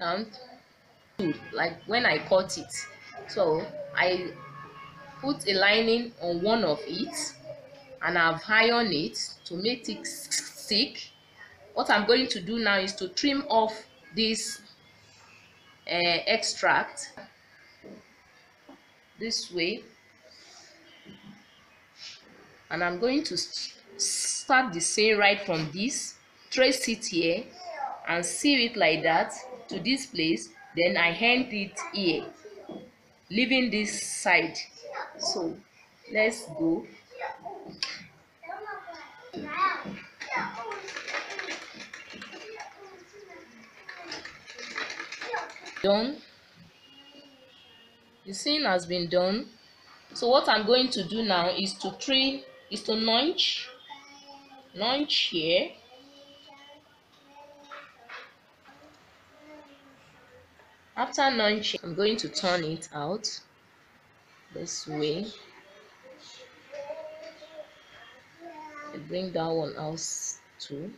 and like when I cut it. So I put a lining on one of it and I've ironed it to make it stick what I'm going to do now is to trim off this uh, extract this way. And I'm going to start the same right from this. Trace it here and seal it like that to this place then I hand it here leaving this side. So let's go. Done. The scene has been done. So what i'm going to do now is to trim is to notch notch here after notching i'm going to turn it out this way. Bring that one out too.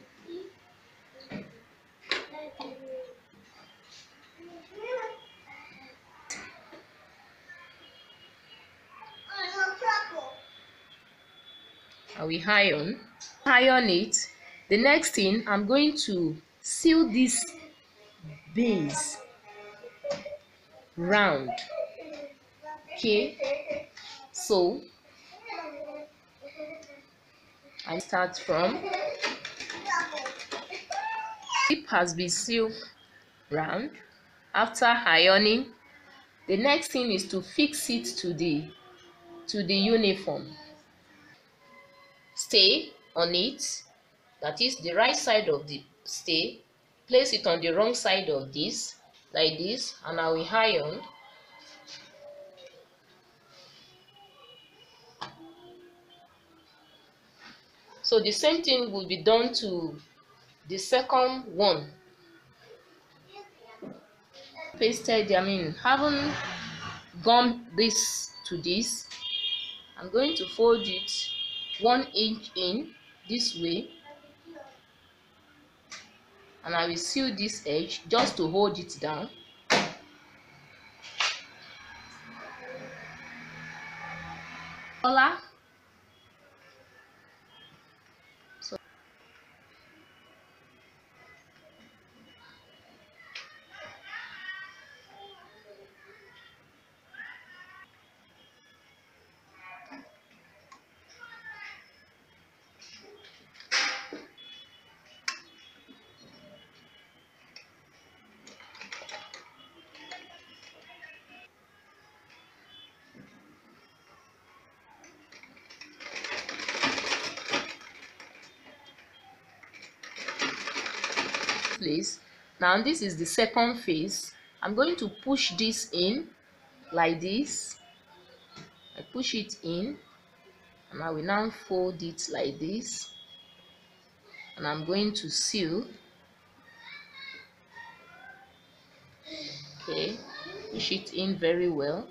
I will iron. Iron it. The next thing I'm going to seal this base round. Okay. So I start from it has been sealed round. After ironing the next thing is to fix it to the to the uniform. Stay on it that is the right side of the stay place it on the wrong side of this like this and I will iron. So the same thing will be done to the second one. Pasted I mean haven't gone this to this. I'm going to fold it one inch in this way and I will seal this edge just to hold it down Hola. Place now this is the second phase. I'm going to push this in like this. I push it in and i will now fold it like this. And i'm going to seal. Okay push it in very well.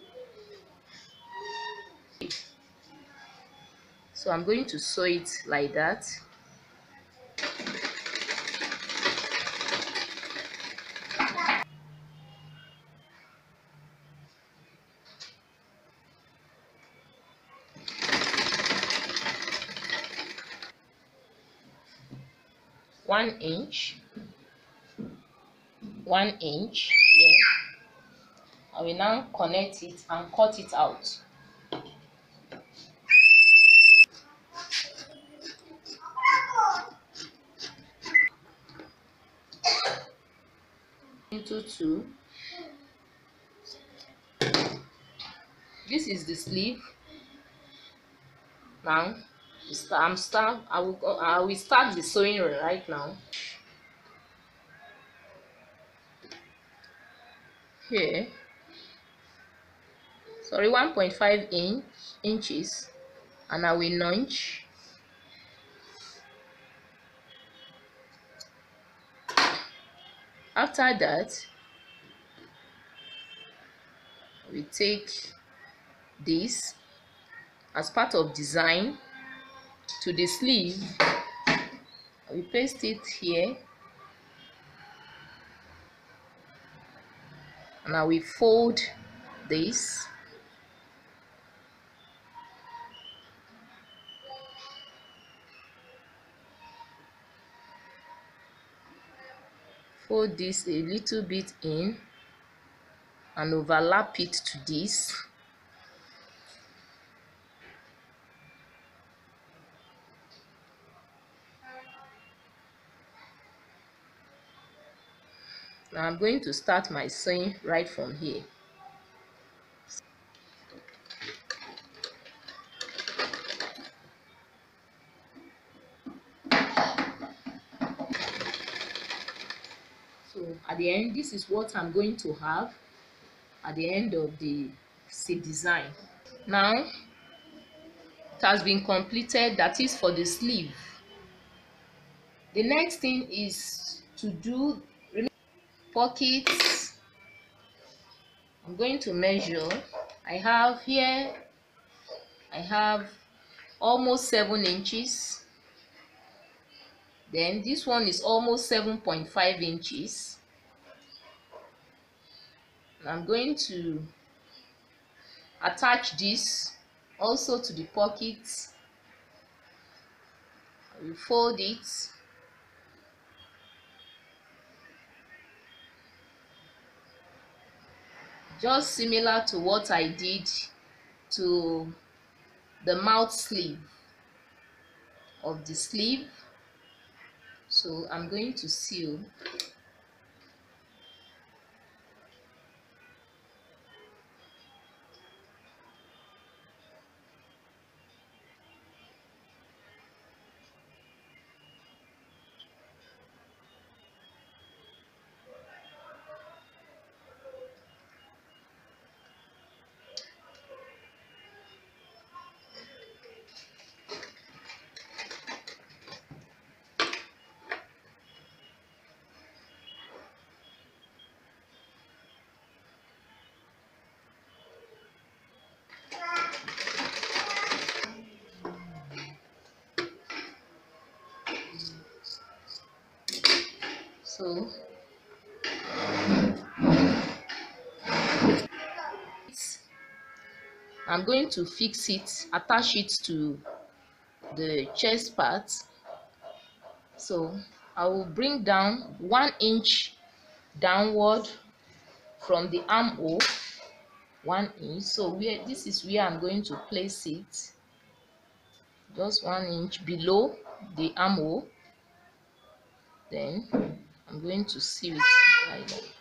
So i'm going to sew it like that one inch. One inch here I will now connect it and cut it out. Into two. This is the sleeve. Now I'm start I will I will start the sewing right now. Here. Sorry 1.5 inch inches. And I will notch after that we take this as part of design to the sleeve. We paste it here. Now we fold this. Fold this a little bit in and overlap it to this I'm going to start my sewing right from here. So at the end this is what I'm going to have at the end of the seat design. Now it has been completed that is for the sleeve. The next thing is to do pockets. I'm going to measure. I have here I have almost seven inches. Then this one is almost 7.5 inches. I'm going to attach this also to the pocket I will fold it just similar to what I did to the mouth sleeve of the sleeve. So I'm going to seal I'm going to fix it attach it to the chest part. So I will bring down one inch downward from the armhole. One inch. So where this is where I'm going to place it. Just one inch below the armhole. Then I'm going to seal it like that.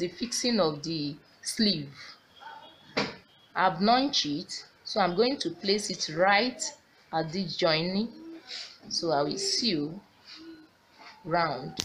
The fixing of the sleeve. I've notched it, so I'm going to place it right at this joining. So I will sew round.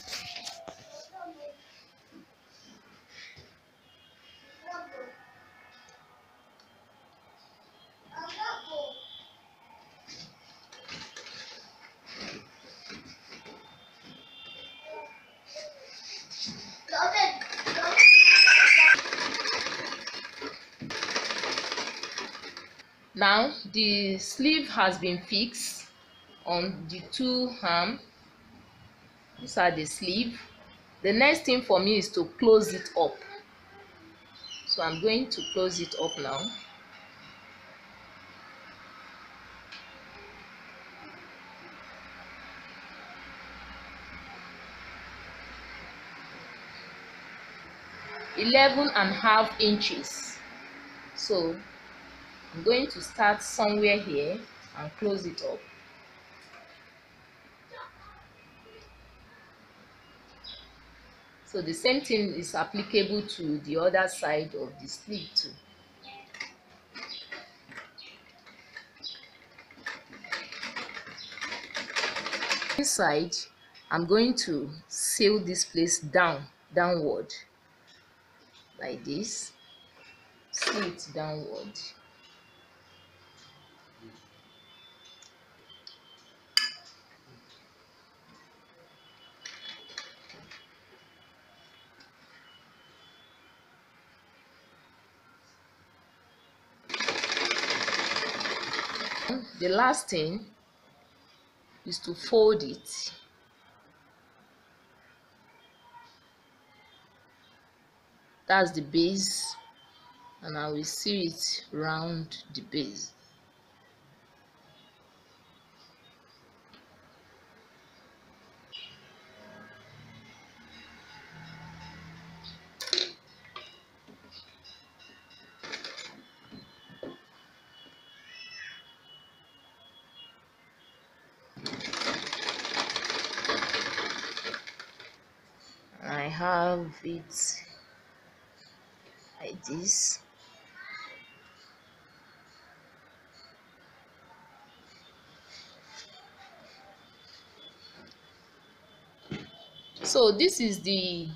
Now the sleeve has been fixed on the two arm. These are the sleeve. The next thing for me is to close it up. So i'm going to close it up now. Eleven and a half inches. So I'm going to start somewhere here and close it up. So the same thing is applicable to the other side of the sleeve too. Inside, I'm going to seal this place down, downward, like this, seal it downward. The last thing is to fold it. That's the base and I will sew it round the base have it like this. So this is the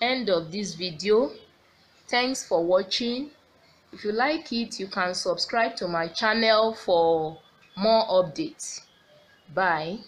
end of this video. Thanks for watching. If you like it you can subscribe to my channel for more updates. Bye